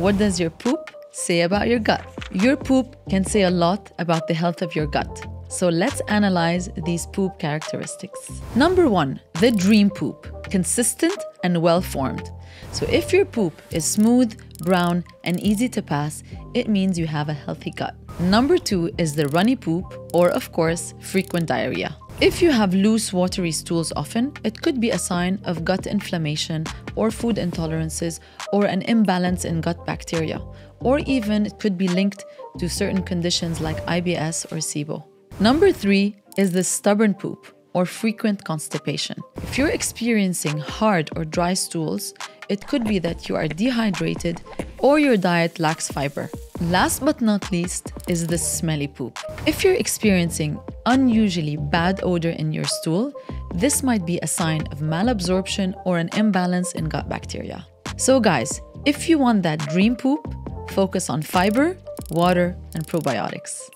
What does your poop say about your gut? Your poop can say a lot about the health of your gut. So let's analyze these poop characteristics. Number one, the dream poop, consistent and well formed. So if your poop is smooth, brown, and easy to pass, it means you have a healthy gut. Number two is the runny poop, or of course, frequent diarrhea. If you have loose, watery stools often, it could be a sign of gut inflammation or food intolerances or an imbalance in gut bacteria, or even it could be linked to certain conditions like IBS or SIBO. Number three is the stubborn poop or frequent constipation. If you're experiencing hard or dry stools, it could be that you are dehydrated or your diet lacks fiber. Last but not least is the smelly poop. If you're experiencing unusually bad odor in your stool, this might be a sign of malabsorption or an imbalance in gut bacteria. So guys, if you want that dream poop, focus on fiber, water, and probiotics.